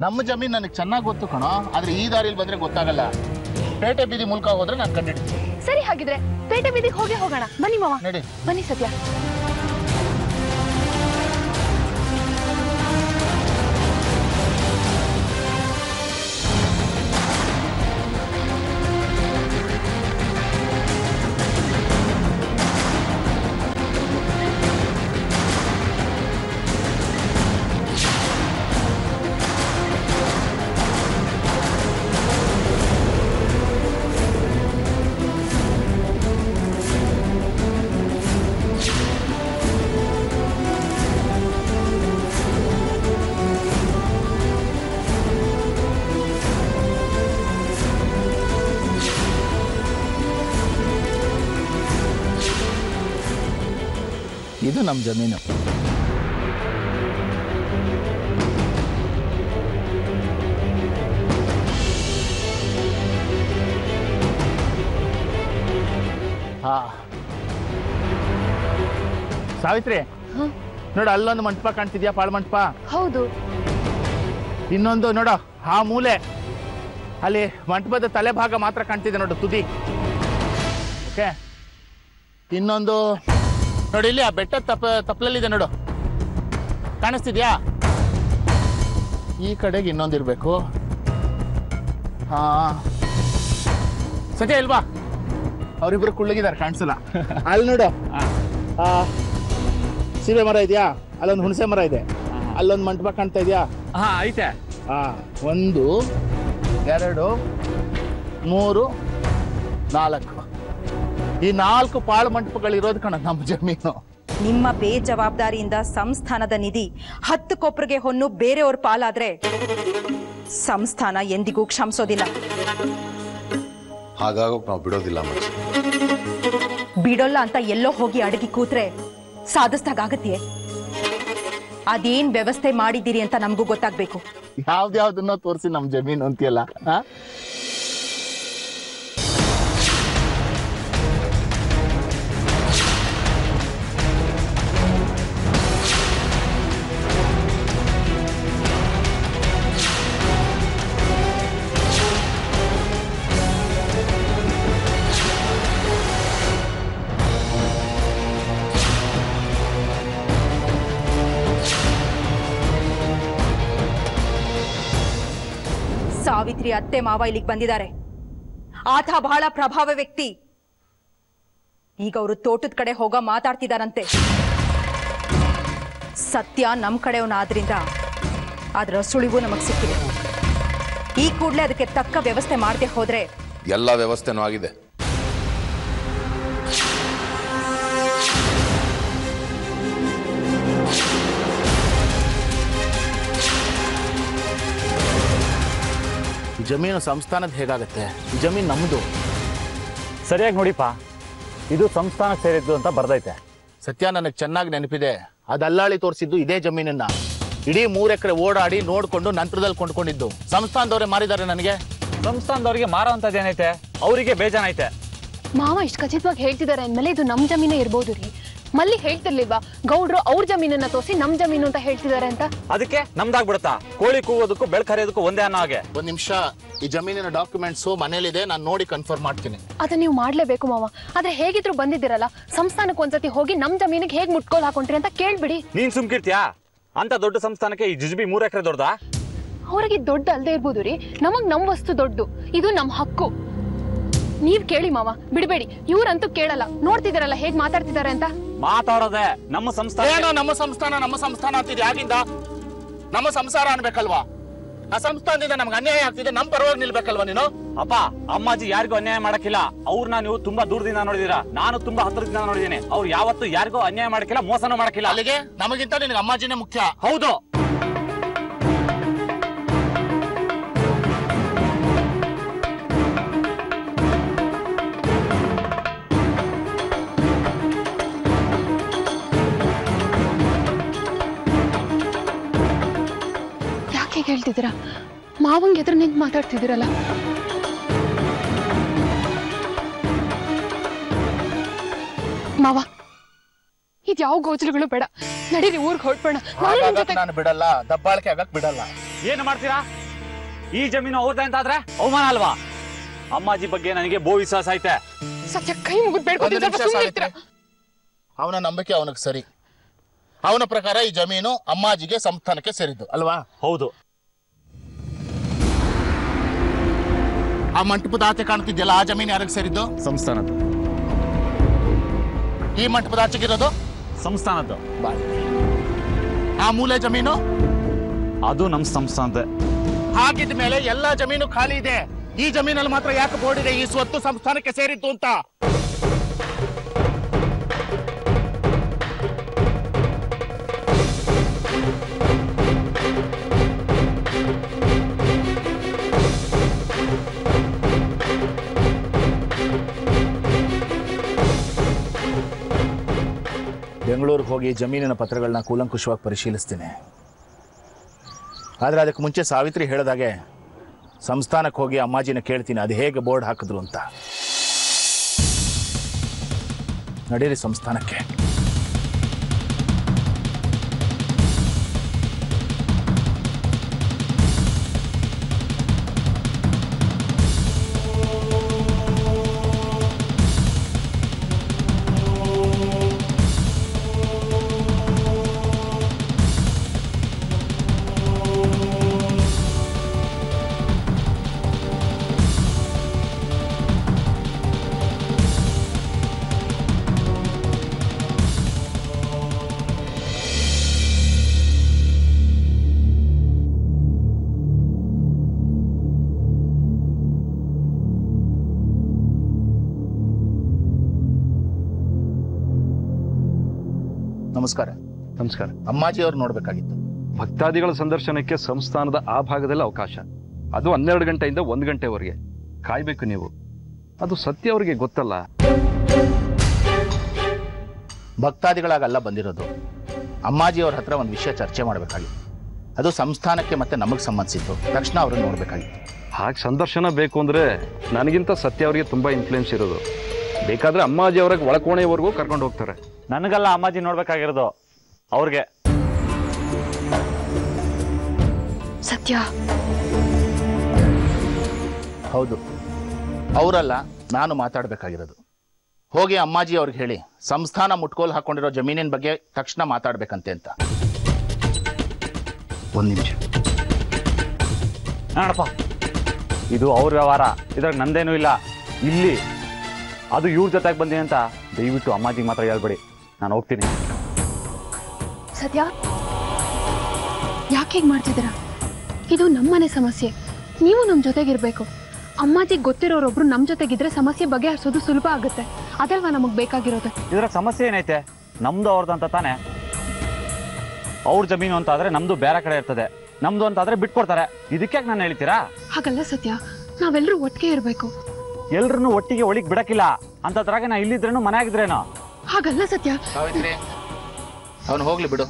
ನಮ್ಮ ಜಮೀನ್ ನನಗೆ ಚೆನ್ನಾಗಿ ಗೊತ್ತು ಕಣೋ ಆದ್ರೆ ಈ ದಾರಿಲಿ ಬಂದ್ರೆ ಗೊತ್ತಾಗಲ್ಲ. ಪೇಟೆ ಬೀದಿ ಮೂಲಕ ಹೋದ್ರೆ ನಾನು ಕಂಡಿಡ್ತೀನಿ. ಸರಿ ಹಾಗಿದ್ರೆ ಪೇಟೆ ಬೀದಿಗೆ ಹೋಗಿ ಹೋಗೋಣ. ಬನ್ನಿ ಮಾವ. ನಡಿ. ಬನ್ನಿ ಸತ್ಯ. ನಮ್ಮ ಜಮೀನು. ಹಾ. ಸಾವಿತ್ರಿ ನೋಡ ಅಲ್ಲೊಂದು ಮಂಟಪ ಕಾಣ್ತಿದ್ಯಾ ಪಾಳ್ ಮಂಟಪ? ಹೌದು. ಇನ್ನೊಂದು ನೋಡ ಆ ಮೂಲೆ. ಅಲ್ಲಿ ಮಂಟಪದ ತಲೆಭಾಗ ಮಾತ್ರ ಕಾಣ್ತಿದೆ ನೋಡು ತುದಿ. ಓಕೆ? ಇನ್ನೊಂದು. ನೋಡಿ ಇಲ್ಲಿ ಆ ಬೆಟ್ಟ ತಪ್ಪ ತಪ್ಪಲಲ್ಲಿದೆ ನೋಡು. ಕಾಣಿಸ್ತಿದ್ಯಾ? ಈ ಕಡೆಗೆ ಇನ್ನೊಂದಿರ್ಬೇಕು ಹಾ. ಸತ್ಯ ಇಲ್ವಾ ಅವರಿಬ್ರು ಕುಳ್ಳಗಿದ್ದಾರೆ ಕಾಣಿಸಲ್ಲ. ಅಲ್ಲಿ ನೋಡು. ಸೀಬೆ ಮರ ಇದೆಯಾ? ಅಲ್ಲೊಂದು ಹುಣಸೆ ಮರ ಇದೆ. ಅಲ್ಲೊಂದು ಮಂಟಪ ಕಾಣ್ತಾ ಇದೆಯಾ? ಹಾ ಐತೆ. ಹಾ ಒಂದು ಎರಡು ಮೂರು ನಾಲ್ಕು. ಈ ನಾಲ್ಕು ಪಾಳು ಮಂಟಪಗಳಿರೋದು ಕಣ ನಮ್ಮ ಜಮೀನು. ನಿಮ್ಮ ಬೇಜವಾಬ್ದಾರಿಯಿಂದ ಸಂಸ್ಥಾನದ ನಿಧಿ ಹತ್ತು ಕೊಪ್ರಿಗೆ ಹೊನ್ನು ಬೇರೆಯವ್ರ ಪಾಲಾದ್ರೆ ಸಂಸ್ಥಾನ ಎಂದಿಗೂ ಕ್ಷಮಿಸೋದಿಲ್ಲ. ಹಾಗಾಗೋಕ್ ನಾವು ಬಿಡೋದಿಲ್ಲ ಮಚ್ಚ ಬಿಡೋಲ್ಲ ಅಂತ ಎಲ್ಲೋ ಹೋಗಿ ಅಡಗಿ ಕೂತ್ರೆ ಸಾಧಿಸ್ದಾಗತ್ತೆ ಅದೇನ್ ವ್ಯವಸ್ಥೆ ಮಾಡಿದ್ದೀರಿ ಅಂತ ನಮಗೂ ಗೊತ್ತಾಗ್ಬೇಕು. ಯಾವ್ದ್ಯಾವ್ದನ್ನ ತೋರಿಸಿ ನಮ್ಮ ಜಮೀನು ಅಂತೀಯಲ್ಲ ಅತ್ತೆ ಮಾವ ಇಲ್ಲಿಗೆ ಬಂದಿದ್ದಾರೆ. ಆತ ಬಹಳ ಪ್ರಭಾವ ವ್ಯಕ್ತಿ. ಈಗ ಅವರು ತೋಟದ ಕಡೆ ಹೋಗ ಮಾತಾಡ್ತಿದಾರಂತೆ. ಸತ್ಯ ನಮ್ ಕಡೆಯವನಾದ್ರಿಂದ ಅದ್ರ ಸುಳಿವು ನಮಗೆ ಸಿಕ್ಕಿದೆ. ಈ ಕೂಡಲೇ ಅದಕ್ಕೆ ತಕ್ಕ ವ್ಯವಸ್ಥೆ ಮಾಡದೆ ಹೋದ್ರೆ ಎಲ್ಲ ವ್ಯವಸ್ಥೆನೂ ಆಗಿದೆ. ಜಮೀನು ಸಂಸ್ಥಾನದ ಹೇಗಾಗತ್ತೆ? ಜಮೀನು ನಮ್ಮದು ಸರಿಯಾಗಿ ನೋಡಿಪ್ಪ. ಇದು ಸಂಸ್ಥಾನಕ್ಕೆ ಸೇರಿದ್ದು ಅಂತ ಬರ್ದೈತೆ. ಸತ್ಯ ನನಗೆ ಚೆನ್ನಾಗಿ ನೆನಪಿದೆ. ಆ ದಲ್ಲಾಳಿ ತೋರಿಸಿದ್ದು ಇದೇ ಜಮೀನನ್ನ. ಇಡೀ ಮೂರು ಎಕರೆ ಓಡಾಡಿ ನೋಡ್ಕೊಂಡು ನಂತರದಲ್ಲಿ ಕೊಂಡ್ಕೊಂಡಿದ್ದು. ಸಂಸ್ಥಾನದವರೇ ಮಾರಿದ್ದಾರೆ ನನಗೆ. ಸಂಸ್ಥಾನದವರಿಗೆ ಮಾರೋ ಅಂಥದ್ದು ಏನೈತೆ ಅವರಿಗೆ ಬೇಜಾನೈತೆ ಮಾವ ಇಷ್ಟು ಖಚಿತವಾಗಿ ಹೇಳ್ತಿದ್ದಾರೆ ಅಂದಮೇಲೆ ಇದು ನಮ್ಮ ಜಮೀನೇ ಇರ್ಬೋದು ರೀ. ಮಲ್ಲಿ ಹೇಳ್ತಿರ್ಲಿಲ್ವಾ ಗೌಡ್ರು ಅವ್ರ ಜಮೀನನ್ನ ತೋರಿಸಿ ನಮ್ ಜಮೀನು ಅಂತ ಹೇಳ್ತಿದ್ದಾರೆ ಅಂತ? ಅದಕ್ಕೆ ನಮ್ದಾಗ್ಬಿಡುತ್ತಾ? ಕೋಳಿ ಕೂಗೋದಕ್ಕೂ ಬೆಳ್ ಕರೆಯೋದಕ್ಕೂ ಒಂದೇ ಅನ್ನೋ ಹಾಗೆ. ಒಂದ್ ನಿಮಿಷ ಈ ಜಮೀನಿನ ಡಾಕ್ಯುಮೆಂಟ್ಸ್ ಮನೇಲಿದೆ ನಾನು ನೋಡಿ ಕನ್ಫರ್ಮ್ ಮಾಡ್ತೀನಿ. ಅದನ್ನ ನೀವು ಮಾಡ್ಲೇಬೇಕು ಮಾವ. ಆದ್ರೆ ಹೇಗಿದ್ರು ಬಂದಿದ್ದೀರಲ್ಲ ಸಂಸ್ಥಾನಕ್ಕೆ ಒಂದ್ಸತಿ ಹೋಗಿ ನಮ್ ಜಮೀನಿಗೆ ಹೇಗ್ ಮುಟ್ಕೋಲ್ ಹಾಕೊಂಡ್ರಿ ಅಂತ ಕೇಳ್ಬಿಡಿ. ನೀನ್ ಸುಮ್ಕಿರ್ತೀಯಾ ಅಂತ ದೊಡ್ಡ ಸಂಸ್ಥಾನಕ್ಕೆ ಈ ಜುಜುಬಿ ಮೂರ್ ಎಕರೆ ದೊಡ್ಡದಾ? ಅವ್ರಿಗೆ ದೊಡ್ಡ ಅಲ್ದೇ ಇರ್ಬೋದು ರೀ. ನಮಗ್ ನಮ್ ವಸ್ತು ದೊಡ್ಡದು ಇದು ನಮ್ ಹಕ್ಕು. ನೀವ್ ಕೇಳಿ ಮಾವ ಬಿಡ್ಬೇಡಿ. ಇವ್ರಂತೂ ಕೇಳಲ್ಲ. ನೋಡ್ತಿದಾರಲ್ಲ ಹೇಗ್ ಮಾತಾಡ್ತಿದ್ದಾರೆ ಅಂತ? ಮಾತಾಡೋದೆ ನಮ್ಮ ಸಂಸ್ಥಾನ ಏನೋ ನಮ್ಮ ಸಂಸ್ಥಾನ ನಮ್ಮ ಸಂಸ್ಥಾನ ಅಂತಿದ್. ಆಗಿಂದ ನಮ್ಮ ಸಂಸಾರ ಅನ್ಬೇಕಲ್ವಾ? ಆ ಸಂಸ್ಥಾನದಿಂದ ನಮ್ಗೆ ಅನ್ಯಾಯ ಆಗ್ತಿದೆ ನಮ್ ಪರವಾಗಿ ನಿಲ್ಬೇಕಲ್ವಾ ನೀನು? ಅಪ್ಪ ಅಮ್ಮಾಜಿ ಯಾರಿಗೂ ಅನ್ಯಾಯ ಮಾಡಕ್ಕಿಲ್ಲ. ಅವ್ರನ್ನ ನೀವು ತುಂಬಾ ದೂರದಿಂದ ನೋಡಿದೀರಾ. ನಾನು ತುಂಬಾ ಹತ್ರದಿಂದ ನೋಡಿದೀನಿ ಅವ್ರು ಯಾವತ್ತು ಯಾರಿಗೂ ಅನ್ಯಾಯ ಮಾಡಕ್ಕಿಲ್ಲ ಮೋಸನೂ ಮಾಡಕ್ಕಿಲ್ಲ. ಅಲ್ಲಿಗೆ? ನಮಗಿಂತ ನಿನಗೆ ಅಮ್ಮಾಜಿನೇ ಮುಖ್ಯ. ಹೌದು. ಯಾಕೆ ಹೇಳ್ತಿದ್ದೀರಾ? ಮಾವಂಗ್ ಎದುರು ನಿಂತು ಮಾತಾಡ್ತಿದ್ದೀರಲ್ಲ. ಮಾವ ಇದ್ಯಾವ ಗೋಚರಗಳು ಬೇಡ. ನಡೀರಿ ಊರ್ಗ್ ಹೊರಟ್ಬೇಡ ನಾನು ಜೊತೆ ನಾನು ಬಿಡಲ್ಲ ದಬ್ಬಾಳಿಕೆ ಆಗಕ್ ಬಿಡಲ್ಲ. ಏನು ಮಾಡ್ತೀರಾ? ಈ ಜಮೀನು ಅವ್ರದ್ದೆ ಅಂತ ಆದ್ರೆ ಅವಮಾನ ಅಲ್ವಾ? ಅಮ್ಮಾಜಿ ಬಗ್ಗೆ ನನಗೆ ಬೋ ವಿಶ್ವಾಸ ಐತೆ. ಸತ್ಯ ಕೈ ಮುಗಿದ್? ಅವನ ನಂಬಿಕೆ ಅವನಿಗೆ ಸರಿ. ಅವನ ಪ್ರಕಾರ ಈ ಜಮೀನು ಅಮ್ಮಾಜಿಗೆ ಸಂಸ್ಥಾನಕ್ಕೆ ಸೇರಿದ್ದು ಅಲ್ವಾ? ಹೌದು. ಆ ಮಂಟಪದ ಆಚೆ ಕಾಣ್ತಿದ್ಯಲ್ಲ ಆ ಜಮೀನು ಯಾರಿಗೆ ಸೇರಿದ್ದು? ಸಂಸ್ಥಾನದ್ದು. ಈ ಮಂಟಪದ ಆಚೆಗಿರೋದು ಸಂಸ್ಥಾನದ್ದು. ಆ ಮೂಲೆ ಜಮೀನು? ಅದು ನಮ್ಮ ಸಂಸ್ಥಾನದ ಹಾಗಿದ ಮೇಲೆ ಎಲ್ಲಾ ಜಮೀನು ಖಾಲಿ ಇದೆ. ಈ ಜಮೀನಲ್ಲಿ ಮಾತ್ರ ಯಾಕೆ ಬೋರ್ಡ್ ಇದೆ? ಈ ಸ್ವತ್ತು ಸಂಸ್ಥಾನಕ್ಕೆ ಸೇರಿತ್ತು ಅಂತ. ಹೋಗಿ ಜಮೀನಿನ ಪತ್ರಗಳನ್ನ ಕೂಲಂಕುಷವಾಗಿ ಪರಿಶೀಲಿಸ್ತೀನಿ. ಆದರೆ ಅದಕ್ಕೆ ಮುಂಚೆ ಸಾವಿತ್ರಿ ಹೇಳಿದಾಗೆ ಸಂಸ್ಥಾನಕ್ಕೆ ಹೋಗಿ ಅಮ್ಮಾಜಿನ ಕೇಳ್ತೀನಿ, ಅದು ಹೇಗೆ ಬೋರ್ಡ್ ಹಾಕಿದ್ರು ಅಂತ. ನಡೀರಿ ಸಂಸ್ಥಾನಕ್ಕೆ. ನಮಸ್ಕಾರ. ಅಮ್ಮಾಜಿ ನೋಡಬೇಕಾಗಿತ್ತು. ನೋಡ್ಬೇಕಾಗಿತ್ತು ಭಕ್ತಾದಿಗಳ ಸಂದರ್ಶನಕ್ಕೆ ಸಂಸ್ಥಾನದ ಆ ಭಾಗದಲ್ಲಿ ಅವಕಾಶ. ಅದು ಹನ್ನೆರಡು ಗಂಟೆಯಿಂದ ಒಂದು ಗಂಟೆವರೆಗೆ. ಕಾಯ್ಬೇಕು ನೀವು. ಅದು ಸತ್ಯ ಅವರಿಗೆ ಗೊತ್ತಲ್ಲ. ಭಕ್ತಾದಿಗಳಾಗಲ್ಲ ಬಂದಿರೋದು. ಅಮ್ಮಾಜಿ ಅವ್ರ ಹತ್ರ ಒಂದು ವಿಷಯ ಚರ್ಚೆ ಮಾಡಬೇಕಾಗಿತ್ತು. ಅದು ಸಂಸ್ಥಾನಕ್ಕೆ ಮತ್ತೆ ನಮಗೆ ಸಂಬಂಧಿಸಿತ್ತು ತಕ್ಷಣ ಅವ್ರನ್ನ ನೋಡ್ಬೇಕಾಗಿತ್ತು. ಹಾಗೆ ಸಂದರ್ಶನ ಬೇಕು ಅಂದ್ರೆ ನನಗಿಂತ ಸತ್ಯ ಅವರಿಗೆ ತುಂಬಾ ಇನ್ಫ್ಲುಯೆನ್ಸ್ ಇರೋದು. ಬೇಕಾದ್ರೆ ಅಮ್ಮಾಜಿ ಅವ್ರಿಗೆ ಒಳಕೋಣೆವರೆಗೂ ಕರ್ಕೊಂಡು ಹೋಗ್ತಾರೆ. ನನಗಲ್ಲ ಅಮ್ಮಾಜಿ ನೋಡ್ಬೇಕಾಗಿರೋದು. ಅವ್ರಿಗೆ. ಸತ್ಯ. ಹೌದು. ಅವರಲ್ಲ ನಾನು ಮಾತಾಡಬೇಕಾಗಿರೋದು. ಹೋಗಿ ಅಮ್ಮಾಜಿ ಅವ್ರಿಗೆ ಹೇಳಿ ಸಂಸ್ಥಾನ ಮುಟ್ಕೋಲ್ ಹಾಕೊಂಡಿರೋ ಜಮೀನಿನ ಬಗ್ಗೆ ತಕ್ಷಣ ಮಾತಾಡ್ಬೇಕಂತೆ ಅಂತ. ಒಂದು ನಿಮಿಷ. ನೋಡಪ್ಪ ಇದು ಅವ್ರ ವ್ಯವಹಾರ ಇದ್ರಾಗ ನಂದೇನು ಇಲ್ಲ. ಇಲ್ಲಿ ಅದು ಇವ್ರ ಜೊತೆಗೆ ಬಂದಿದೆ ಅಂತ ದಯವಿಟ್ಟು ಅಮ್ಮಾಜಿಗೆ ಮಾತ್ರ ಹೇಳ್ಬೇಡಿ. ನಾನು ಹೋಗ್ತೀನಿ. ಸತ್ಯ ಯಾಕೆ ಹೀಗೆ ಮಾಡ್ತಿದ್ದೀರಾ? ಇದು ನಮ್ಮನೆ ಸಮಸ್ಯೆ. ನೀವು ನಮ್ಮ ಜೊತೆಗಿರ್ಬೇಕು. ಅಮ್ಮಾಜಿ ಗೊತ್ತಿರೋರೊಬ್ರು ನಮ್ಮ ಜೊತೆಗಿದ್ರೆ ಸಮಸ್ಯೆ ಬಗೆಹರಿಸೋದು ಸುಲಭ ಆಗುತ್ತೆ. ಅದಲ್ವಾ ನಮಗೆ ಬೇಕಾಗಿರೋದು? ಇದರ ಸಮಸ್ಯೆ ಏನೈತೆ? ನಮ್ದು ಅವ್ರದ್ದು ಅಂತ ತಾನೆ? ಅವ್ರ ಜಮೀನು ಅಂತ ಆದ್ರೆ ನಮ್ದು ಬೇರೆ ಕಡೆ ಇರ್ತದೆ. ನಮ್ದು ಅಂತ ಆದ್ರೆ ಬಿಟ್ಕೊಡ್ತಾರೆ. ಇದಕ್ಕೆ ನಾನು ಹೇಳ್ತೀರಾ? ಹಾಗಲ್ಲ ಸತ್ಯ. ನಾವೆಲ್ಲರೂ ಒಟ್ಟಿಗೆ ಇರಬೇಕು. ಎಲ್ರನ್ನೂ ಒಟ್ಟಿಗೆ ಒಳಗ್ ಬಿಡಕ್ಕಿಲ್ಲ. ಅಂತದ್ರಾಗ ನಾ ಇಲ್ಲಿದ್ರೇನು ಮನೆ ಆಗಿದ್ರೇನು ಹಾಗಲ್ಲ ಸತ್ಯ. ಸಾವಿತ್ರಿ ಅವನು ಹೋಗ್ಲಿ ಬಿಡು.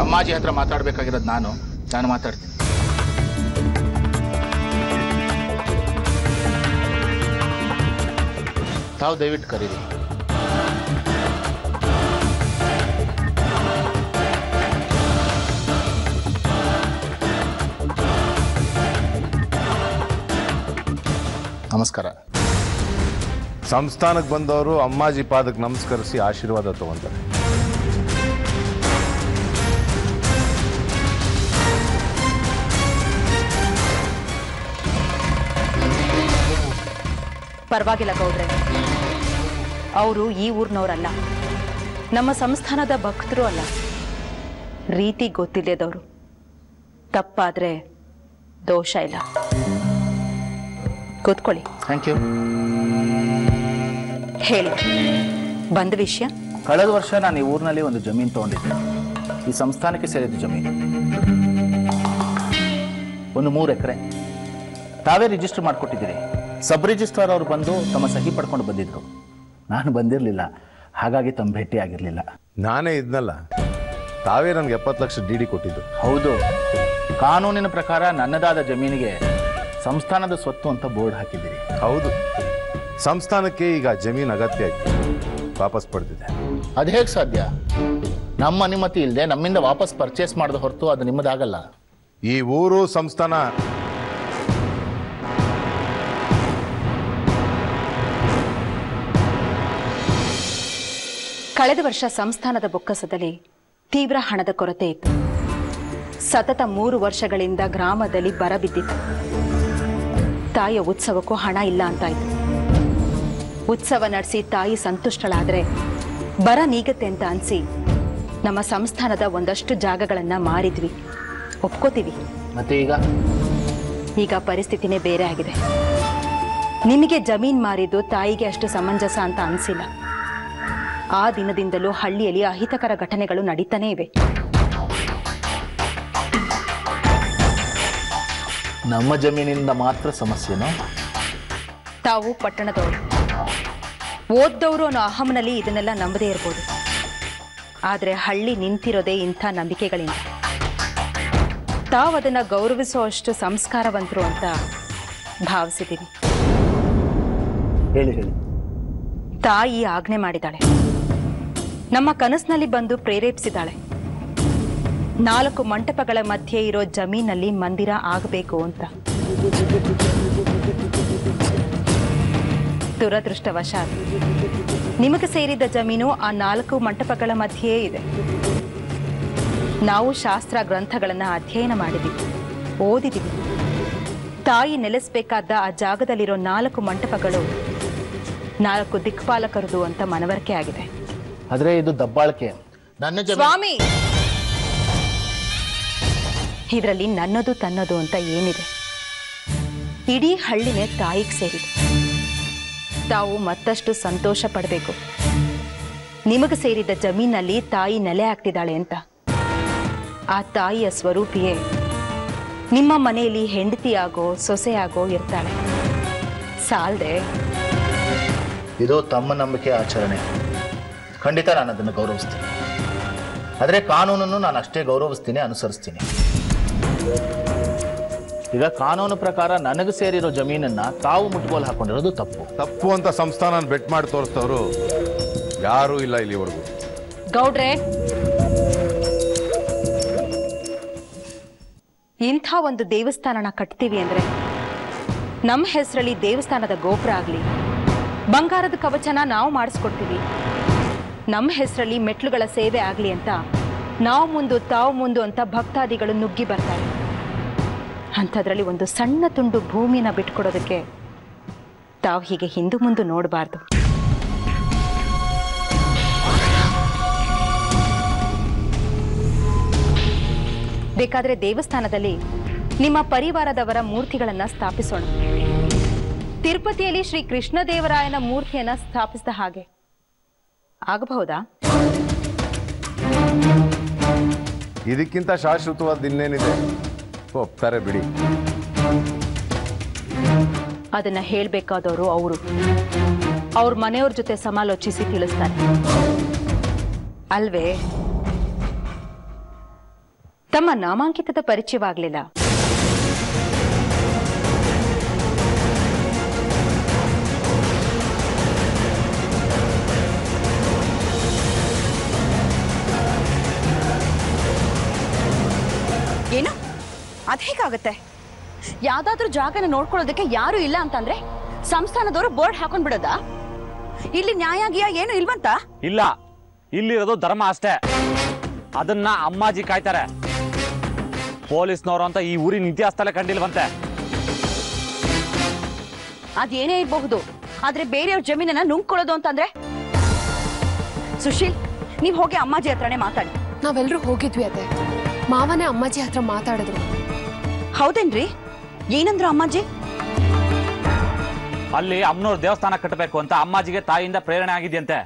ಅಮ್ಮಾಜಿ ಹತ್ರ ಮಾತಾಡ್ಬೇಕಾಗಿರೋದು ನಾನು. ನಾನು ಮಾತಾಡ್ತೀನಿ. ತಾವು ದಯವಿಟ್ಟು ಕರೀರಿ. ನಮಸ್ಕಾರ. ಸಂಸ್ಥಾನಕ್ಕೆ ಬಂದವರು ಅಮ್ಮಾಜಿ ಪಾದಕ್ಕೆ ನಮಸ್ಕರಿಸಿ ಆಶೀರ್ವಾದ ತಗೊಂತಾರೆ. ಪರವಾಗಿಲ್ಲ ಗೌಡ್ರೆ. ಅವರು ಈ ಊರಿನವರಲ್ಲ. ನಮ್ಮ ಸಂಸ್ಥಾನದ ಭಕ್ತರು ಅಲ್ಲ. ರೀತಿ ಗೊತ್ತಿಲ್ಲದವರು ತಪ್ಪಾದ್ರೆ ದೋಷ ಇಲ್ಲ. ಕೂತ್ಕೊಳ್ಳಿ. ಥ್ಯಾಂಕ್ ಯು ಹೇಳಿ. ಬಂದ ವಿಷಯ? ಕಳೆದ ವರ್ಷ ನಾನು ಈ ಊರಿನಲ್ಲಿ ಒಂದು ಜಮೀನು ತಗೊಂಡಿದ್ದೆ. ಈ ಸಂಸ್ಥಾನಕ್ಕೆ ಸೇರಿದ ಜಮೀನು. ಒಂದು ಮೂರು ಎಕರೆ. ತಾವೇ ರಿಜಿಸ್ಟರ್ ಮಾಡಿಕೊಟ್ಟಿದ್ದೀರಿ. ಸಬ್ ರಿಜಿಸ್ಟ್ರಾರ್ ಅವರು ಬಂದು ತಮ್ಮ ಸಹಿ ಪಡ್ಕೊಂಡು ಬಂದಿದ್ರು. ನಾನು ಬಂದಿರಲಿಲ್ಲ. ಹಾಗಾಗಿ ತಮ್ಮ ಭೇಟಿ ಆಗಿರಲಿಲ್ಲ. ನಾನೇ ಇದ್ನಲ್ಲ. ತಾವೇ ನನಗೆ ಎಪ್ಪತ್ತು ಲಕ್ಷ ಡಿ ಡಿ ಕೊಟ್ಟಿದ್ದು. ಹೌದು. ಕಾನೂನಿನ ಪ್ರಕಾರ ನನ್ನದಾದ ಜಮೀನಿಗೆ ಸಂಸ್ಥಾನದ ಸ್ವತ್ತು ಅಂತ ಬೋರ್ಡ್ ಹಾಕಿದ್ದೀರಿ. ಹೌದು. ಸಂಸ್ಥಾನಕ್ಕೆ ಈಗ ಜಮೀನು ಅಗತ್ಯ ಆಯ್ತು. ವಾಪಸ್ ಪಡೆದಿದೆ ಅದು ಹೇಗೆ ಸಾಧ್ಯ? ನಮ್ಮ ಅನುಮತಿ ಇಲ್ಲದೆ ನಮ್ಮಿಂದ ವಾಪಸ್ ಪರ್ಚೇಸ್ ಮಾಡಿದ ಹೊರತು ಅದು ನಿಮ್ಮದಾಗಲ್ಲ. ಈ ಊರು ಸಂಸ್ಥಾನ ಕಳೆದ ವರ್ಷ ಸಂಸ್ಥಾನದ ಬೊಕ್ಕಸದಲ್ಲಿ ತೀವ್ರ ಹಣದ ಕೊರತೆ ಇತ್ತು. ಸತತ ಮೂರು ವರ್ಷಗಳಿಂದ ಗ್ರಾಮದಲ್ಲಿ ಬರ ಬಿದ್ದಿತ್ತು. ತಾಯಿಯ ಉತ್ಸವಕ್ಕೂ ಹಣ ಇಲ್ಲ ಅಂತಾಯ್ತು. ಉತ್ಸವ ನಡೆಸಿ ತಾಯಿ ಸಂತುಷ್ಟಳಾದರೆ ಬರ ನೀಗತ್ತೆ ಅಂತ ಅನ್ಸಿ ನಮ್ಮ ಸಂಸ್ಥಾನದ ಒಂದಷ್ಟು ಜಾಗಗಳನ್ನ ಮಾರಿದ್ವಿ. ಒಪ್ಕೋತೀವಿ. ಮತ್ತೆ ಈಗ? ಈಗ ಪರಿಸ್ಥಿತಿನೇ ಬೇರೆ ಆಗಿದೆ. ನಿಮಗೆ ಜಮೀನ್ ಮಾರಿದ್ದು ತಾಯಿಗೆ ಅಷ್ಟು ಸಮಂಜಸ ಅಂತ ಅನ್ಸಿಲ್ಲ. ಆ ದಿನದಿಂದಲೂ ಹಳ್ಳಿಯಲ್ಲಿ ಅಹಿತಕರ ಘಟನೆಗಳು ನಡೀತಾನೇ ಇವೆ. ನಮ್ಮ ಜಮೀನಿಂದ ಮಾತ್ರ ಸಮಸ್ಯೆನೋ? ತಾವು ಪಟ್ಟಣದವರು. ಓದ್ದವರು ಅನ್ನೋ ಅಹಂನಲ್ಲಿ ಇದನ್ನೆಲ್ಲ ನಂಬದೇ ಇರ್ಬೋದು. ಆದರೆ ಹಳ್ಳಿ ನಿಂತಿರೋದೇ ಇಂಥ ನಂಬಿಕೆಗಳಿಂದ. ತಾವು ಅದನ್ನ ಗೌರವಿಸುವಷ್ಟು ಸಂಸ್ಕಾರವಂತರು ಅಂತ ಭಾವಿಸಿದ್ದೀನಿ ಹೇಳಿ ಹೇಳಿ. ತಾಯಿ ಆಜ್ಞೆ ಮಾಡಿದಾಳೆ ನಮ್ಮ ಕನಸಿನಲ್ಲಿ ಬಂದು ಪ್ರೇರೇಪಿಸಿದಾಳೆ. ನಾಲ್ಕು ಮಂಟಪಗಳ ಮಧ್ಯೆ ಇರೋ ಜಮೀನಲ್ಲಿ ಮಂದಿರ ಆಗಬೇಕು ಅಂತ. ದುರದೃಷ್ಟವಶಾತ್. ನಿಮಗೆ ಸೇರಿದ ಜಮೀನು ಆ ನಾಲ್ಕು ಮಂಟಪಗಳ ಮಧ್ಯೆಯೇ ಇದೆ. ನಾವು ಶಾಸ್ತ್ರ ಗ್ರಂಥಗಳನ್ನು ಅಧ್ಯಯನ ಮಾಡಿದ್ದೀವಿ ಓದಿದ್ದೀವಿ ತಾಯಿ ನೆಲೆಸಬೇಕಾದ ಆ ಜಾಗದಲ್ಲಿರೋ ನಾಲ್ಕು ಮಂಟಪಗಳು ನಾಲ್ಕು ದಿಕ್ಪಾಲಕರದು ಅಂತ ಮನವರಿಕೆ ಆಗಿದೆ. ಆದ್ರೆ ಇದು ದಬ್ಬಾಳಿಕೆ. ನನ್ನ ಸ್ವಾಮಿ! ಇದರಲ್ಲಿ ನನ್ನದು ತನ್ನದು ಅಂತ ಏನಿದೆ? ಇಡೀ ಹಳ್ಳಿನೇ ತಾಯಿಗೆ ಸೇರಿದೆ. ತಾವು ಮತ್ತಷ್ಟು ಸಂತೋಷ ಪಡಬೇಕು. ನಿಮಗೆ ಸೇರಿದ ಜಮೀನಲ್ಲಿ ತಾಯಿ ನೆಲೆ ಆಗ್ತಿದ್ದಾಳೆ ಅಂತ. ಆ ತಾಯಿಯ ಸ್ವರೂಪಿಯೇ ನಿಮ್ಮ ಮನೆಯಲ್ಲಿ ಹೆಂಡತಿಯಾಗೋ ಸೊಸೆಯಾಗೋ ಇರ್ತಾಳೆ. ಸಾಲ್ದೆ. ಇದು ತಮ್ಮ ನಂಬಿಕೆ ಆಚರಣೆ. ಖಂಡಿತ ನಾನು ಅದನ್ನು ಗೌರವಿಸ್ತೀನಿ. ಆದರೆ ಕಾನೂನನ್ನು ನಾನು ಅಷ್ಟೇ ಗೌರವಿಸ್ತೀನಿ ಅನುಸರಿಸ್ತೀನಿ. ಈಗ ಕಾನೂನು ಪ್ರಕಾರ ನನಗೆ ಸೇರಿರೋ ಜಮೀನನ್ನ ತಾವು ಮುಟ್ಗೋಲು ಹಾಕೊಂಡಿರೋದು ತಪ್ಪು. ತಪ್ಪು ಅಂತ ಸಂಸ್ಥಾನ ಬೆಟ್ ಮಾಡಿ ತೋರಿಸ್ತವ್ರು ಯಾರೂ ಇಲ್ಲ ಇಲ್ಲಿವರೆಗೂ. ಗೌಡ್ರೆ ಇಂಥ ಒಂದು ದೇವಸ್ಥಾನನ ಕಟ್ತೀವಿ ಅಂದ್ರೆ ನಮ್ಮ ಹೆಸರಲ್ಲಿ ದೇವಸ್ಥಾನದ ಗೋಪುರ ಆಗಲಿ ಬಂಗಾರದ ಕವಚನ ನಾವು ಮಾಡಿಸ್ಕೊಡ್ತೀವಿ. ನಮ್ಮ ಹೆಸರಲ್ಲಿ ಮೆಟ್ಲುಗಳ ಸೇವೆ ಆಗಲಿ ಅಂತ ನಾವು ಮುಂದು, ತಾವು ಮುಂದು ಅಂತ ಭಕ್ತಾದಿಗಳು ನುಗ್ಗಿ ಬರ್ತಾರೆ. ಅಂಥದ್ರಲ್ಲಿ ಒಂದು ಸಣ್ಣ ತುಂಡು ಭೂಮಿನ ಬಿಟ್ಕೊಡೋದಕ್ಕೆ ತಾವು ಹೀಗೆ ಹಿಂದು ಮುಂದು ನೋಡಬಾರ್ದು. ಬೇಕಾದ್ರೆ ದೇವಸ್ಥಾನದಲ್ಲಿ ನಿಮ್ಮ ಪರಿವಾರದವರ ಮೂರ್ತಿಗಳನ್ನು ಸ್ಥಾಪಿಸೋಣ. ತಿರುಪತಿಯಲ್ಲಿ ಶ್ರೀ ಕೃಷ್ಣದೇವರಾಯನ ಮೂರ್ತಿಯನ್ನ ಸ್ಥಾಪಿಸಿದ ಹಾಗೆ. ಆಗಬಹುದಾ? ಇದಕ್ಕಿಂತ ಶಾಶ್ವತವಾದ ಇನ್ನೇನಿದೆ ಒಪ್ತಾರೆ ಬಿಡಿ. ಅದನ್ನ ಹೇಳಬೇಕಾದವರು ಅವರು. ಅವ್ರ ಮನೆಯವ್ರ ಜೊತೆ ಸಮಾಲೋಚಿಸಿ ತಿಳಿಸ್ತಾರೆ. ಅಲ್ವೇ? ತಮ್ಮ ನಾಮಾಂಕಿತದ ಪರಿಚಯವಾಗ್ಲಿಲ್ಲ. ಅದ್ ಹೇಗಾಗತ್ತೆ? ಯಾವ್ದಾದ್ರೂ ಜಾಗನ ನೋಡ್ಕೊಳ್ಳೋದಕ್ಕೆ ಯಾರು ಇಲ್ಲ ಅಂತಂದ್ರೆ ಸಂಸ್ಥಾನದವರು ಬೋರ್ಡ್ ಹಾಕೊಂಡ್ ಬಿಡೋದಾ? ಇಲ್ಲಿ ನ್ಯಾಯಾಗಿಯ ಏನು ಇಲ್ವಂತ? ಇಲ್ಲ ಇಲ್ಲಿರೋದು ಧರ್ಮ ಅಷ್ಟೇ. ಅದನ್ನ ಅಮ್ಮಾಜಿ ಕಾಯ್ತಾರೆ. ಪೊಲೀಸ್ನವರು ಅಂತ ಈ ಊರಿನ ಇತಿಹಾಸದಲ್ಲೇ ಕಂಡಿಲ್ವಂತೆ. ಅದೇನೇ ಇರಬಹುದು ಆದ್ರೆ ಬೇರೆಯವ್ರ ಜಮೀನನ್ನ ನುಂಗ್ಕೊಳ್ಳೋದು ಅಂತಂದ್ರೆ? ಸುಶೀಲ್ ನೀವ್ ಹೋಗಿ ಅಮ್ಮಾಜಿ ಹತ್ರನೇ ಮಾತಾಡಿ. ನಾವೆಲ್ಲರೂ ಹೋಗಿದ್ವಿ ಅದೇ. ಮಾವನೇ ಅಮ್ಮಾಜಿ ಹತ್ರ ಮಾತಾಡಿದ್ರು. ಹೌದೇನ್ರಿ? ಏನಂದ್ರು ಅಮ್ಮಾಜಿ? ಅಲ್ಲಿ ಅಮ್ಮನವ್ರ ದೇವಸ್ಥಾನ ಕಟ್ಟಬೇಕು ಅಂತ ಅಮ್ಮಾಜಿಗೆ ತಾಯಿಯಿಂದ ಪ್ರೇರಣೆ ಆಗಿದೆಯಂತೆ.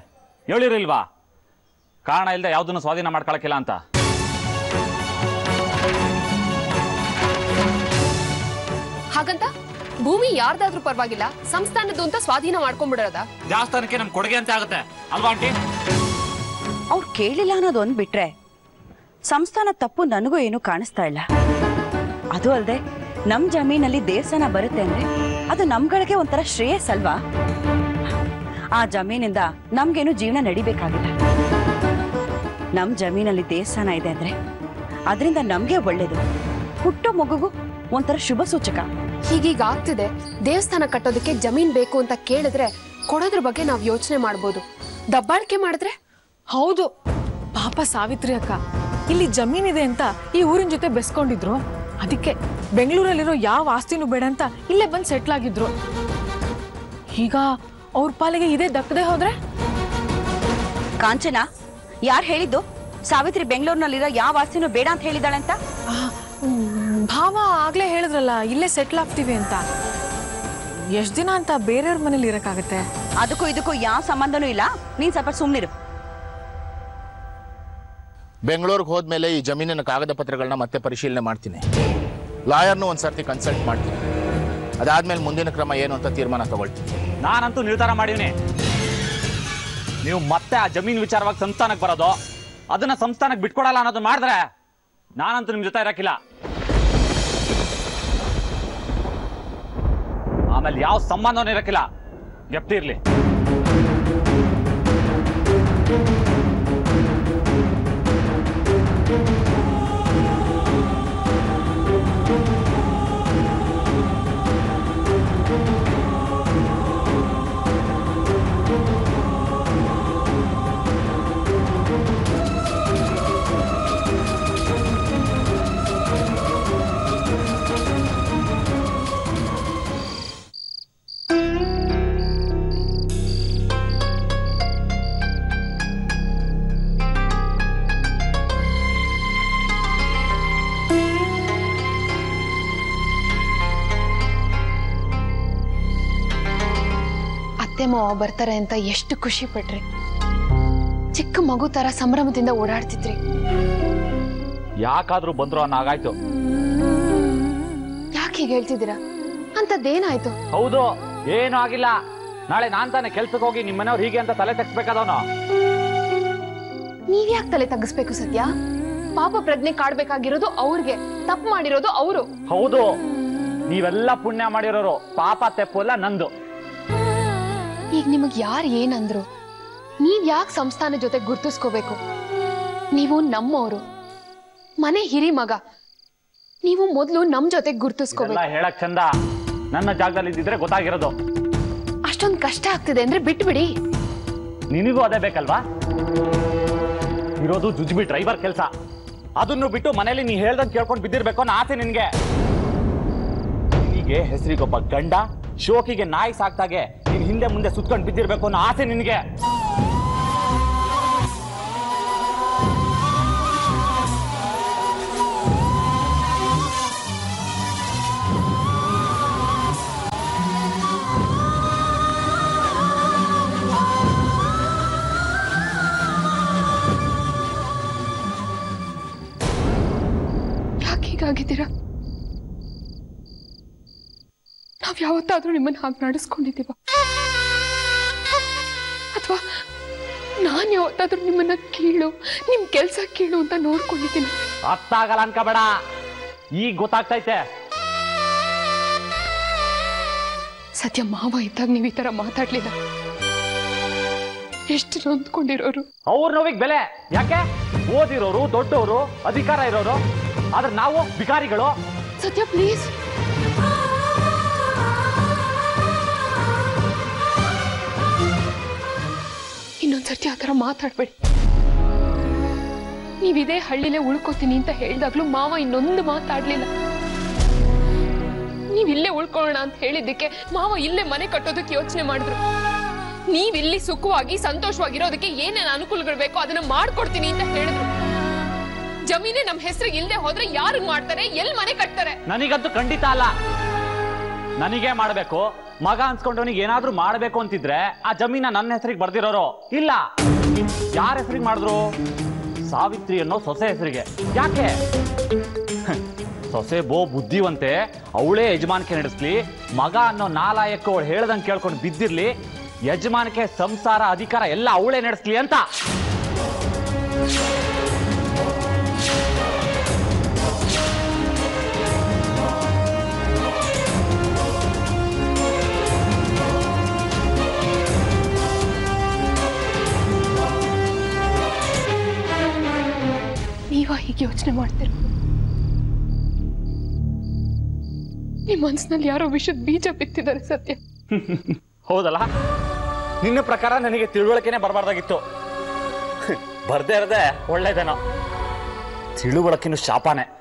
ಹೇಳಿರಿಲ್ವಾ? ಕಾರಣ ಇಲ್ಲದೆ ಯಾವುದನ್ನು ಸ್ವಾಧೀನ ಮಾಡ್ಕೊಳಕಿಲ್ಲ ಅಂತ. ಹಾಗಂತ? ಭೂಮಿ ಯಾರ್ದಾದ್ರೂ ಪರವಾಗಿಲ್ಲ ಸಂಸ್ಥಾನದ್ದು ಅಂತ ಸ್ವಾಧೀನ ಮಾಡ್ಕೊಂಡ್ಬಿಡೋದ ದೇವಸ್ಥಾನಕ್ಕೆ ನಮ್ ಕೊಡುಗೆ ಅಂತ ಆಗುತ್ತೆ. ಅಲ್ವಾ ಆಂಟಿ? ಅವ್ರು ಕೇಳಿಲ್ಲ ಅನ್ನೋದು ಒಂದ್ ಬಿಟ್ರೆ ಸಂಸ್ಥಾನ ತಪ್ಪು ನನಗೂ ಏನು ಕಾಣಿಸ್ತಾ ಇಲ್ಲ. ಅದು ಅಲ್ಲದೆ ನಮ್ ಜಮೀನಲ್ಲಿ ದೇವಸ್ಥಾನ ಬರುತ್ತೆ ಅಂದ್ರೆ ಅದು ನಮ್ಗಳಿಗೆ ಒಂಥರ ಶ್ರೇಯಸ್ ಅಲ್ವಾ? ಆ ಜಮೀನಿಂದ ನಮ್ಗೇನು ಜೀವನ ನಡಿಬೇಕಾಗಿಲ್ಲ. ನಮ್ ಜಮೀನಲ್ಲಿ ದೇವಸ್ಥಾನ ಇದೆ ಅಂದ್ರೆ ಅದರಿಂದ ನಮ್ಗೆ ಒಳ್ಳೇದು. ಹುಟ್ಟೋ ಮಗುಗೂ ಒಂಥರ ಶುಭ ಸೂಚಕ. ಹೀಗೀಗ ಆಗ್ತಿದೆ. ದೇವಸ್ಥಾನ ಕಟ್ಟೋದಕ್ಕೆ ಜಮೀನ್ ಬೇಕು ಅಂತ ಕೇಳಿದ್ರೆ ಕೊಡೋದ್ರ ಬಗ್ಗೆ ನಾವ್ ಯೋಚನೆ ಮಾಡ್ಬೋದು. ದಬ್ಬಾಳಿಕೆ ಮಾಡಿದ್ರೆ? ಹೌದು. ಪಾಪ ಸಾವಿತ್ರಿ ಅಕ್ಕ ಇಲ್ಲಿ ಜಮೀನಿದೆ ಅಂತ ಈ ಊರಿನ ಜೊತೆ ಬೆಸ್ಕೊಂಡಿದ್ರು. ಅದಕ್ಕೆ ಬೆಂಗಳೂರಲ್ಲಿರೋ ಯಾವ ಆಸ್ತಿನೂ ಬೇಡ ಅಂತ ಇಲ್ಲೇ ಬಂದು ಸೆಟ್ಲ್ ಆಗಿದ್ರು. ಈಗ ಅವ್ರ ಪಾಲಿಗೆ ಇದೇ ದಕ್ಕದೆ ಹೋದ್ರೆ? ಕಾಂಚನ ಯಾರು ಹೇಳಿದ್ದು? ಸಾವಿತ್ರಿ ಬೆಂಗಳೂರಿನಲ್ಲಿರೋ ಯಾವ ಆಸ್ತಿನೂ ಬೇಡ ಅಂತ ಹೇಳಿದಾಳೆ ಅಂತ ಭಾವ ಆಗ್ಲೇ ಹೇಳಿದ್ರಲ್ಲ ಇಲ್ಲೇ ಸೆಟ್ಲ್ ಆಗ್ತೀವಿ ಅಂತ. ಎಷ್ಟ್ ದಿನ ಅಂತ ಬೇರೆಯವ್ರ ಮನೇಲಿ ಇರಕ್ಕಾಗತ್ತೆ? ಅದಕ್ಕೂ ಇದಕ್ಕೂ ಯಾವ ಸಂಬಂಧನೂ ಇಲ್ಲ. ನೀನ್ ಸ್ವಲ್ಪ ಸುಮ್ನಿರು. ಬೆಂಗಳೂರಿಗೆ ಹೋದ್ಮೇಲೆ ಈ ಜಮೀನಿನ ಕಾಗದ ಪತ್ರಗಳನ್ನ ಮತ್ತೆ ಪರಿಶೀಲನೆ ಮಾಡ್ತೀನಿ. ಲಾಯರ್ನು ಒಂದ್ಸರ್ತಿ ಕನ್ಸಲ್ಟ್ ಮಾಡ್ತೀನಿ. ಅದಾದ್ಮೇಲೆ ಮುಂದಿನ ಕ್ರಮ ಏನು ಅಂತ ತೀರ್ಮಾನ ತಗೊಳ್ತೀನಿ. ನಾನಂತೂ ನಿರ್ಧಾರ ಮಾಡೀನಿ ನೀವು ಮತ್ತೆ ಆ ಜಮೀನ್ ವಿಚಾರವಾಗಿ ಸಂಸ್ಥಾನಕ್ಕೆ ಬರೋದು, ಅದನ್ನ ಸಂಸ್ಥಾನಕ್ಕೆ ಬಿಟ್ಕೊಡಲ್ಲ ಅನ್ನೋದು ಮಾಡಿದ್ರೆ ನಾನಂತೂ ನಿಮ್ ಜೊತೆ ಇರಕ್ಕಿಲ್ಲ. ಆಮೇಲೆ ಯಾವ ಸಂಬಂಧವೂ ಇರಕ್ಕಿಲ್ಲ. ಗೆಪ್ತಿ ಇರ್ಲಿ. ಬರ್ತಾರೆ ಅಂತ ಎಷ್ಟು ಖುಷಿ ಪಟ್ರಿ. ಚಿಕ್ಕ ಮಗು ತರ ಸಂಭ್ರಮದಿಂದ ಓಡಾಡ್ತಿದ್ರಿ. ಯಾಕಾದ್ರೂ ಬಂದ್ರು ಅನ್ನೋ ಯಾಕೆ ಹೀಗೆ ಹೇಳ್ತಿದ್ದೀರಾ? ಅಂತದ್ದೇನಾಯ್ತು ಹೌದು ಏನೂ ಆಗಿಲ್ಲ. ನಾಳೆ ನಾನ್ ತಾನೇ ಕೆಲ್ಸಕ್ಕೆ ಹೋಗಿ ನಿಮ್ಮ ಮನೆಯವ್ರು ಹೀಗೆ ಅಂತ ತಲೆ ತಗ್ಸ್ಬೇಕಾದವನು. ನೀವ್ ಯಾಕೆ ತಲೆ ತಗ್ಗಿಸ್ಬೇಕು ಸತ್ಯ ಪಾಪ ಪ್ರಜ್ಞೆ ಕಾಡ್ಬೇಕಾಗಿರೋದು ಅವ್ರಿಗೆ ತಪ್ಪು ಮಾಡಿರೋದು ಅವರು. ಹೌದು ನೀವೆಲ್ಲ ಪುಣ್ಯ ಮಾಡಿರೋರು ಪಾಪ ತೆಪ್ಪು ಎಲ್ಲ ನಂದು. ಈಗ ನಿಮಗ್ ಯಾರ್ ಏನಂದ್ರು? ನೀವ್ ಯಾಕೆ ಸಂಸ್ಥಾನ ಜೊತೆ ಗುರ್ತಿಸ್ಕೋಬೇಕು? ನೀವು ನಮ್ಮವರು ಮನೆ ಹಿರಿ ಮಗ. ನೀವು ಮೊದಲು ನಮ್ ಜೊತೆ ಗುರ್ತಿಸ್ಕೋಬೇಕು. ಹೇಳಕ್ ಚಂದ. ನನ್ನ ಜಾಗದಲ್ಲಿ ಇದ್ದಿದ್ರೆ ಗೊತ್ತಾಗಿರೋದು. ಅಷ್ಟೊಂದು ಕಷ್ಟ ಆಗ್ತಿದೆ ಅಂದ್ರೆ ಬಿಟ್ಬಿಡಿ. ನಿನಗೂ ಅದೇ ಬೇಕಲ್ವಾ? ಇರೋದು ಜುಜ್ಬಿ ಡ್ರೈವರ್ ಕೆಲಸ. ಅದನ್ನು ಬಿಟ್ಟು ಮನೇಲಿ ನೀ ಹೇಳ್ದಂಗ್ ಕೇಳ್ಕೊಂಡು ಬಿದ್ದಿರ್ಬೇಕು ಅನ್ನೋ ಆಸೆ ನಿನ್ಗೆ. ನಿನಗೆ ಹೆಸರಿಗೊಬ್ಬ ಗಂಡ ಶೋಕಿಗೆ ನಾಯಿ ಸಾಕ್ದಾಗೆ ನೀನ್ ಹಿಂದೆ ಮುಂದೆ ಸುತ್ಕೊಂಡು ಬಿದ್ದಿರ್ಬೇಕು ಅನ್ನೋ ಆಸೆ ನಿನ್ಗೆ? ಯಾಕೆ ಹೀಗಾಗಿದ್ದೀರಾ? ನಾವ್ ಯಾವತ್ತಾದ್ರೂ ನಿಮ್ಮನ್ನ ಹಾಗೆ ನಡೆಸ್ಕೊಂಡಿದ್ದೀವ. ನಾನ್ ಯಾವತ್ತಾದ್ರೂ ನಿಮ್ಮನ್ನ ಕೀಳು ನಿಮ್ ಕೆಲ್ಸ ಕೀಳು ಅಂತ ನೋಡ್ಕೊಂಡಿದ್ದೀನಿ. ಅರ್ಥ ಆಗಲ್ಲ ಅನ್ಕೋಬೇಡ. ಈಗ ಗೊತ್ತಾಗ್ತೈತೆ. ಸದ್ಯ ಮಾವ ಇದ್ದಾಗ ನೀವ್ ಈ ತರ ಮಾತಾಡ್ಲಿಲ್ಲ. ಎಷ್ಟು ನೊಂದ್ಕೊಂಡಿರೋರು ಅವ್ರ ನೋವಿಗೆ ಬೆಲೆ. ಯಾಕೆ? ಓದಿರೋರು ದೊಡ್ಡವರು ಅಧಿಕಾರ ಇರೋರು. ಆದ್ರೆ ನಾವು ಬಿಕಾರಿಗಳು ಸತ್ಯ ಪ್ಲೀಸ್ ಇನ್ನೊಂದ್ಸರ್ತಿ ಆ ಥರ ಮಾತಾಡ್ಬೇಡಿ. ನೀವಿದೇ ಹಳ್ಳಿಲೇ ಉಳ್ಕೋತೀನಿ ಅಂತ ಹೇಳಿದಾಗ್ಲೂ ಮಾವ ಇನ್ನೊಂದು ಮಾತಾಡ್ಲಿಲ್ಲ. ನೀವಿಲ್ಲೇ ಉಳ್ಕೊಳ್ಳೋಣ ಅಂತ ಹೇಳಿದ್ದಕ್ಕೆ ಮಾವ ಇಲ್ಲೇ ಮನೆ ಕಟ್ಟೋದಕ್ಕೆ ಯೋಚನೆ ಮಾಡಿದ್ರು. ನೀವಿಲ್ಲಿ ಸುಖವಾಗಿ, ಸಂತೋಷವಾಗಿರೋದಕ್ಕೆ ಏನೇನು ಅನುಕೂಲಗಳು ಬೇಕೋ ಅದನ್ನ ಮಾಡ್ಕೊಡ್ತೀನಿ ಅಂತ ಹೇಳಿದ್ರು. ಜಮೀನೇ ನಮ್ಮ ಹೆಸರಿಗೆ ಇಲ್ಲದೆ ಹೋದ್ರೆ ಯಾರು ಮಾಡ್ತಾರೆ? ಎಲ್ಲಿ ಮನೆ ಕಟ್ತಾರೆ? ನನಗಂತೂ ಖಂಡಿತ ಅಲ್ಲ. ನನಗೆ ಮಾಡಬೇಕು. ಮಗ ಅನ್ಸ್ಕೊಂಡವನಿಗೆ ಏನಾದ್ರೂ ಮಾಡಬೇಕು ಅಂತಿದ್ರೆ ಆ ಜಮೀನ ನನ್ನ ಹೆಸರಿಗೆ ಬರ್ದಿರೋರು ಇಲ್ಲ. ಯಾರ ಹೆಸರಿಗೆ ಮಾಡಿದ್ರು? ಸಾವಿತ್ರಿ ಅನ್ನೋ ಸೊಸೆ ಹೆಸರಿಗೆ. ಯಾಕೆ? ಸೊಸೆ ಬೋ ಬುದ್ಧಿವಂತೆ, ಅವಳೇ ಯಜಮಾನಿಕೆ ನಡೆಸ್ಲಿ. ಮಗ ಅನ್ನೋ ನಾಲಾಯಕ್ಕೆ ಅವಳು ಹೇಳ್ದಂಗೆ ಕೇಳ್ಕೊಂಡು ಬಿದ್ದಿರ್ಲಿ. ಯಜಮಾನಿಕೆ ಸಂಸಾರ, ಅಧಿಕಾರ ಎಲ್ಲ ಅವಳೇ ನಡೆಸ್ಲಿ ಅಂತ. ಯೋಚನೆ ಮಾಡ್ತೀರ? ನಿಮ್ ಮನ್ಸಿನಲ್ಲಿ ಯಾರೋ ವಿಷದ ಬೀಜ ಬಿತ್ತಿದ್ದಾರೆ ಸತ್ಯ. ಹೌದಲ್ಲ? ನಿನ್ನ ಪ್ರಕಾರ ನನಗೆ ತಿಳುವಳಿಕೆನೆ ಬರಬಾರ್ದಾಗಿತ್ತು. ಬರ್ದೇ ಇರದೆ ಒಳ್ಳೇದೇನೋ. ತಿಳುವಳಕಿನ ಶಾಪನೇ.